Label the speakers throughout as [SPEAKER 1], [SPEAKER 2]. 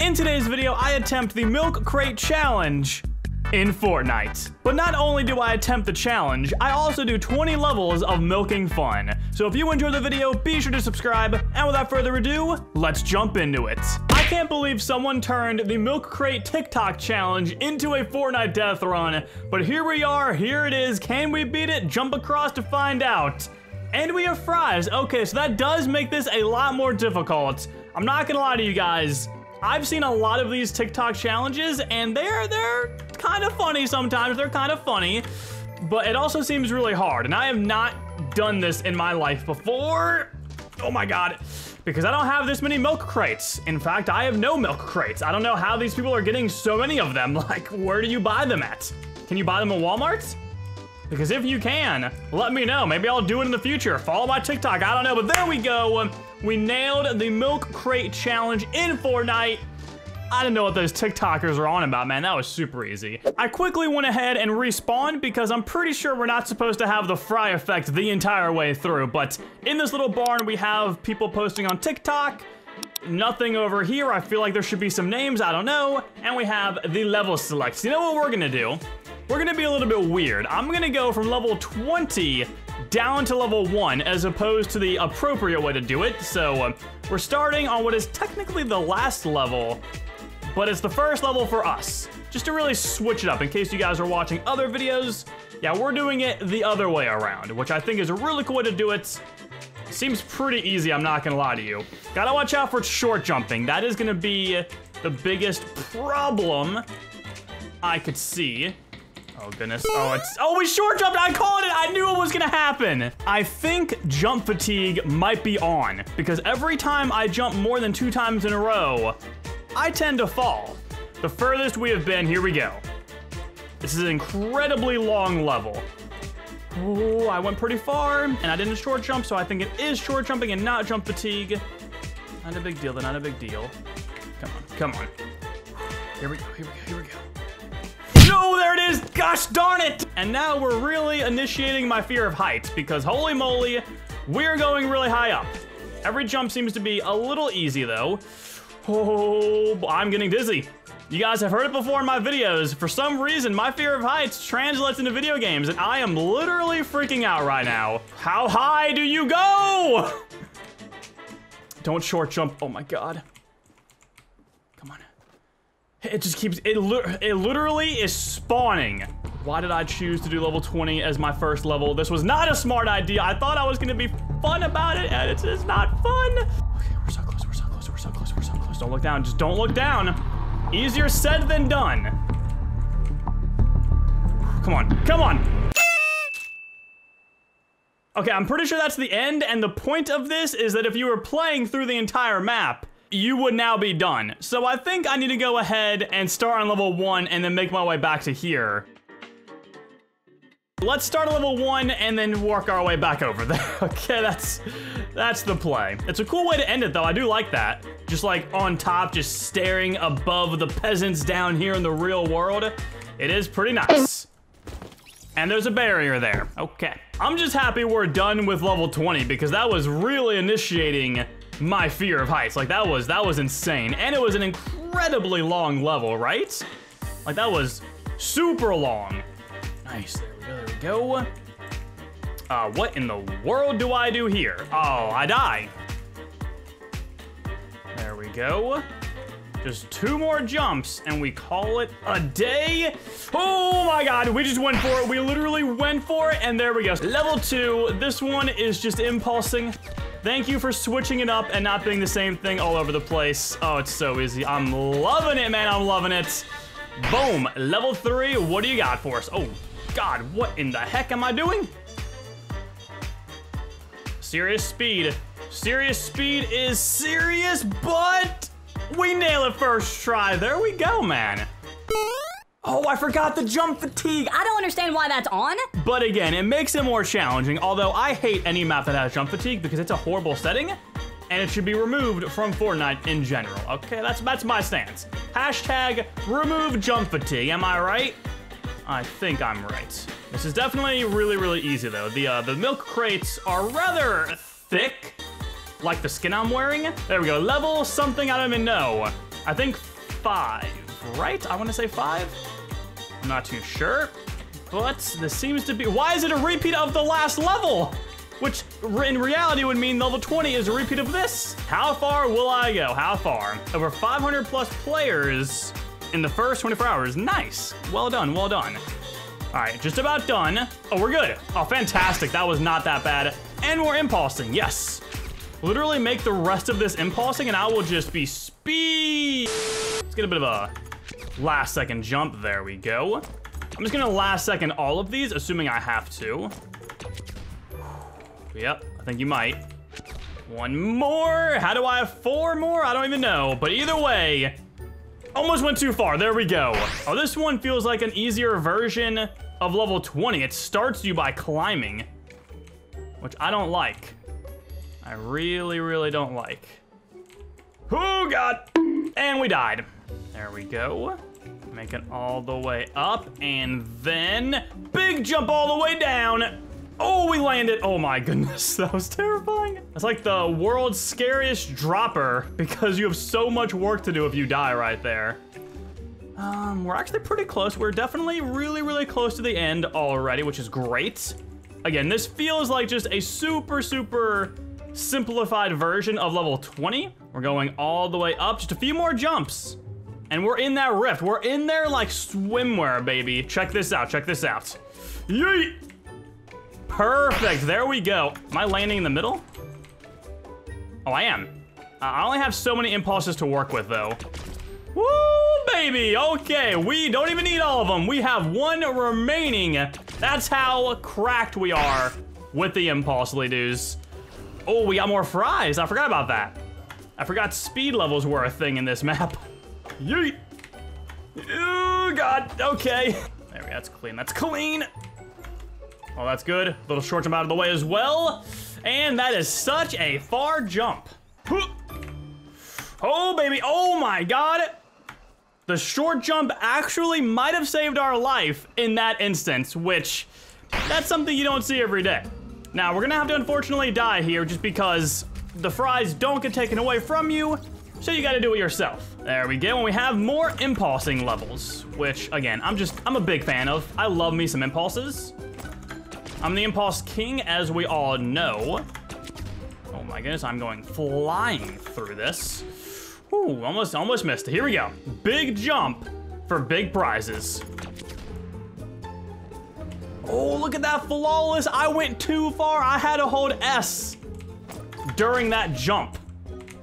[SPEAKER 1] In today's video, I attempt the Milk Crate Challenge in Fortnite. But not only do I attempt the challenge, I also do 20 levels of milking fun. So if you enjoyed the video, be sure to subscribe, and without further ado, let's jump into it. I can't believe someone turned the Milk Crate TikTok challenge into a Fortnite death run, but here we are, here it is, can we beat it? Jump across to find out. And we have fries. Okay, so that does make this a lot more difficult. I'm not gonna lie to you guys. I've seen a lot of these TikTok challenges, and they're they're kind of funny sometimes. They're kind of funny, but it also seems really hard. And I have not done this in my life before. Oh my god. Because I don't have this many milk crates. In fact, I have no milk crates. I don't know how these people are getting so many of them. Like, where do you buy them at? Can you buy them at Walmart? Because if you can, let me know. Maybe I'll do it in the future. Follow my TikTok. I don't know. But there we go. We nailed the milk crate challenge in Fortnite. I don't know what those TikTokers are on about, man. That was super easy. I quickly went ahead and respawned because I'm pretty sure we're not supposed to have the fry effect the entire way through. But in this little barn, we have people posting on TikTok. Nothing over here. I feel like there should be some names. I don't know. And we have the level select. You know what we're going to do? We're gonna be a little bit weird. I'm gonna go from level 20 down to level 1 as opposed to the appropriate way to do it. So uh, we're starting on what is technically the last level, but it's the first level for us. Just to really switch it up in case you guys are watching other videos. Yeah, we're doing it the other way around, which I think is a really cool way to do it. Seems pretty easy, I'm not gonna lie to you. Gotta watch out for short jumping. That is gonna be the biggest problem I could see. Oh goodness. Oh, it's oh we short jumped. I called it. I knew it was gonna happen. I think jump fatigue might be on because every time I jump more than two times in a row, I tend to fall. The furthest we have been, here we go. This is an incredibly long level. Oh, I went pretty far and I didn't short jump, so I think it is short jumping and not jump fatigue. Not a big deal, not a big deal. Come on, come on. Here we go, here we go, here we go. Is! Gosh darn it! And now we're really initiating my fear of heights because holy moly, we're going really high up. Every jump seems to be a little easy though. Oh, I'm getting dizzy. You guys have heard it before in my videos. For some reason, my fear of heights translates into video games, and I am literally freaking out right now. How high do you go? Don't short jump. Oh my god. It just keeps, it, it literally is spawning. Why did I choose to do level 20 as my first level? This was not a smart idea. I thought I was gonna be fun about it, and it's just not fun. Okay, we're so close, we're so close, we're so close, we're so close. Don't look down, just don't look down. Easier said than done. Come on, come on. Okay, I'm pretty sure that's the end, and the point of this is that if you were playing through the entire map, you would now be done. So I think I need to go ahead and start on level one and then make my way back to here. Let's start at level one and then work our way back over there. okay, that's that's the play. It's a cool way to end it though. I do like that. Just like on top, just staring above the peasants down here in the real world. It is pretty nice. And there's a barrier there. Okay. I'm just happy we're done with level 20 because that was really initiating my fear of heights. Like that was that was insane. And it was an incredibly long level, right? Like that was super long. Nice, there we go, there we go. Uh, what in the world do I do here? Oh, I die. There we go. Just two more jumps and we call it a day. Oh my God, we just went for it. We literally went for it and there we go. Level two, this one is just impulsing. Thank you for switching it up and not being the same thing all over the place. Oh, it's so easy. I'm loving it, man. I'm loving it. Boom. Level three. What do you got for us? Oh, God. What in the heck am I doing? Serious speed. Serious speed is serious, but we nail it first try. There we go, man. Oh, I forgot the jump fatigue.
[SPEAKER 2] I don't understand why that's on.
[SPEAKER 1] But again, it makes it more challenging, although I hate any map that has jump fatigue because it's a horrible setting and it should be removed from Fortnite in general. Okay, that's that's my stance. Hashtag remove jump fatigue, am I right? I think I'm right. This is definitely really, really easy though. The, uh, the milk crates are rather thick, like the skin I'm wearing. There we go, level something I don't even know. I think five, right? I want to say five. I'm not too sure, but this seems to be. Why is it a repeat of the last level? Which in reality would mean level 20 is a repeat of this. How far will I go? How far? Over 500 plus players in the first 24 hours. Nice. Well done, well done. All right, just about done. Oh, we're good. Oh, fantastic. That was not that bad. And we're impulsing, yes. Literally make the rest of this impulsing and I will just be speed. Let's get a bit of a last second jump. There we go. I'm just gonna last second all of these, assuming I have to. Yep, I think you might. One more. How do I have four more? I don't even know. But either way, almost went too far. There we go. Oh, this one feels like an easier version of level 20. It starts you by climbing, which I don't like. I really, really don't like. Oh, God. And we died. There we go. Make it all the way up, and then big jump all the way down. Oh, we landed. Oh my goodness, that was terrifying. It's like the world's scariest dropper because you have so much work to do if you die right there. Um, we're actually pretty close. We're definitely really, really close to the end already, which is great. Again, this feels like just a super, super simplified version of level 20. We're going all the way up, just a few more jumps. And we're in that rift. We're in there like swimwear, baby. Check this out, check this out. Yeet! Perfect, there we go. Am I landing in the middle? Oh, I am. Uh, I only have so many impulses to work with, though. Woo, baby, okay. We don't even need all of them. We have one remaining. That's how cracked we are with the impulse, dudes. Oh, we got more fries. I forgot about that. I forgot speed levels were a thing in this map. Yeet. Oh, God, okay. There we go, that's clean, that's clean. Oh, that's good. Little short jump out of the way as well. And that is such a far jump. Oh, baby. Oh, my God. The short jump actually might have saved our life in that instance, which that's something you don't see every day. Now, we're gonna have to unfortunately die here just because the fries don't get taken away from you, so you gotta do it yourself. There we go, and we have more impulsing levels, which, again, I'm just, I'm a big fan of. I love me some impulses. I'm the Impulse King, as we all know. Oh my goodness, I'm going flying through this. Ooh, almost, almost missed it. Here we go. Big jump for big prizes. Oh, look at that flawless. I went too far. I had to hold S during that jump.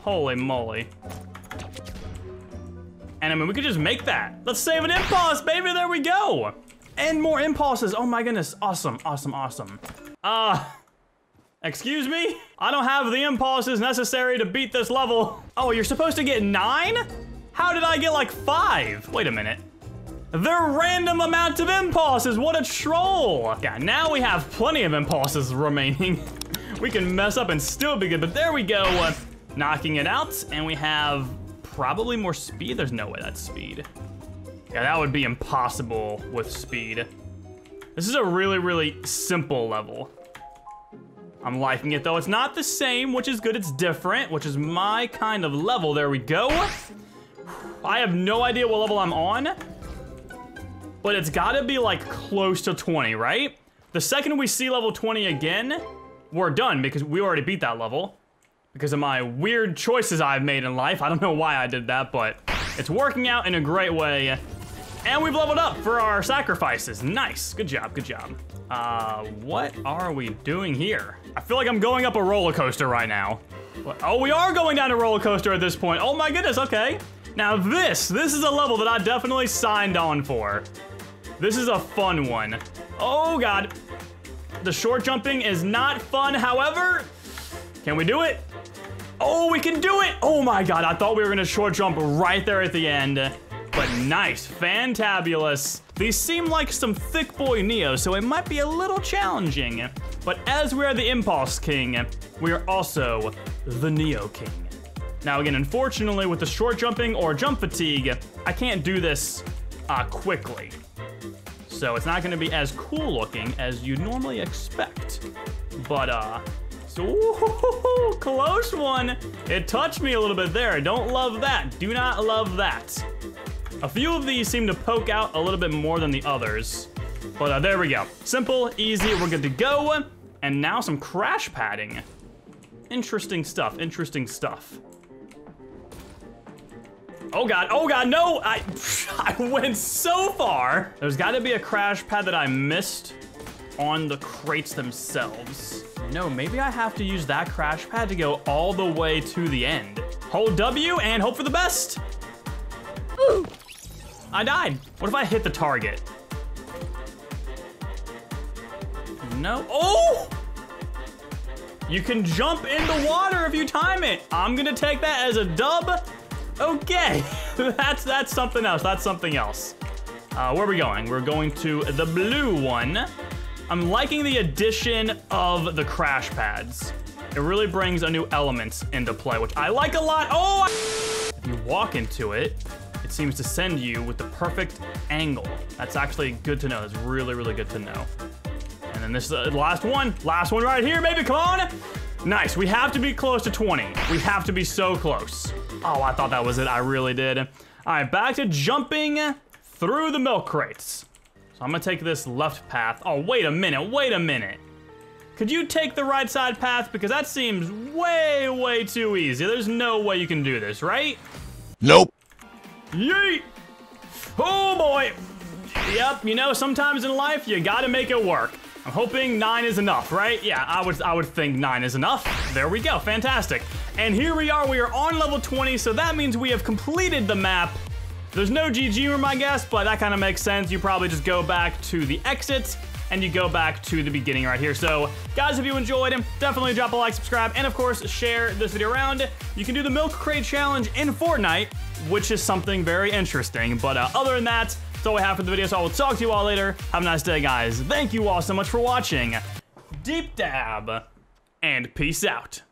[SPEAKER 1] Holy moly. And I mean, we could just make that. Let's save an impulse, baby. There we go. And more impulses. Oh my goodness. Awesome, awesome, awesome. Uh, excuse me? I don't have the impulses necessary to beat this level. Oh, you're supposed to get nine? How did I get like five? Wait a minute. They're random amounts of impulses. What a troll. Yeah, now we have plenty of impulses remaining. we can mess up and still be good, but there we go. Uh, knocking it out, and we have probably more speed. There's no way that's speed. Yeah, that would be impossible with speed. This is a really, really simple level. I'm liking it though. It's not the same, which is good. It's different, which is my kind of level. There we go. I have no idea what level I'm on, but it's gotta be like close to 20, right? The second we see level 20 again, we're done because we already beat that level because of my weird choices I've made in life. I don't know why I did that, but it's working out in a great way. And we've leveled up for our sacrifices. Nice. Good job. Good job. Uh, what are we doing here? I feel like I'm going up a roller coaster right now. Oh, we are going down a roller coaster at this point. Oh my goodness, okay. Now this, this is a level that I definitely signed on for. This is a fun one. Oh God. The short jumping is not fun, however, can we do it? Oh, we can do it! Oh my God, I thought we were gonna short jump right there at the end. But nice, fantabulous. These seem like some thick boy Neo, so it might be a little challenging. But as we are the Impulse King, we are also the Neo King. Now again, unfortunately with the short jumping or jump fatigue, I can't do this uh, quickly. So it's not gonna be as cool looking as you normally expect. But uh. Ooh, close one. It touched me a little bit there. Don't love that. Do not love that. A few of these seem to poke out a little bit more than the others. But uh, there we go. Simple, easy, we're good to go. And now some crash padding. Interesting stuff, interesting stuff. Oh god, oh god, no! I, I went so far! There's gotta be a crash pad that I missed on the crates themselves. No, maybe I have to use that crash pad to go all the way to the end. Hold W and hope for the best. Ooh. I died. What if I hit the target? No. Oh! You can jump in the water if you time it. I'm gonna take that as a dub. Okay, that's that's something else. That's something else. Uh, where are we going? We're going to the blue one. I'm liking the addition of the crash pads. It really brings a new element into play, which I like a lot. Oh! If you walk into it, it seems to send you with the perfect angle. That's actually good to know. That's really, really good to know. And then this is the last one. Last one right here, baby. Come on. Nice. We have to be close to 20. We have to be so close. Oh, I thought that was it. I really did. All right, back to jumping through the milk crates. So I'm gonna take this left path. Oh, wait a minute. Wait a minute. Could you take the right side path? Because that seems way, way too easy. There's no way you can do this, right?
[SPEAKER 2] Nope.
[SPEAKER 1] Yeet! Oh boy! Yep, you know, sometimes in life you gotta make it work. I'm hoping nine is enough, right? Yeah, I would I would think nine is enough. There we go, fantastic. And here we are, we are on level 20, so that means we have completed the map. There's no GG room, I guess, but that kind of makes sense. You probably just go back to the exits and you go back to the beginning right here. So, guys, if you enjoyed, definitely drop a like, subscribe, and of course, share this video around. You can do the Milk Crate Challenge in Fortnite, which is something very interesting. But uh, other than that, that's all we have for the video, so I will talk to you all later. Have a nice day, guys. Thank you all so much for watching. Deep dab, and peace out.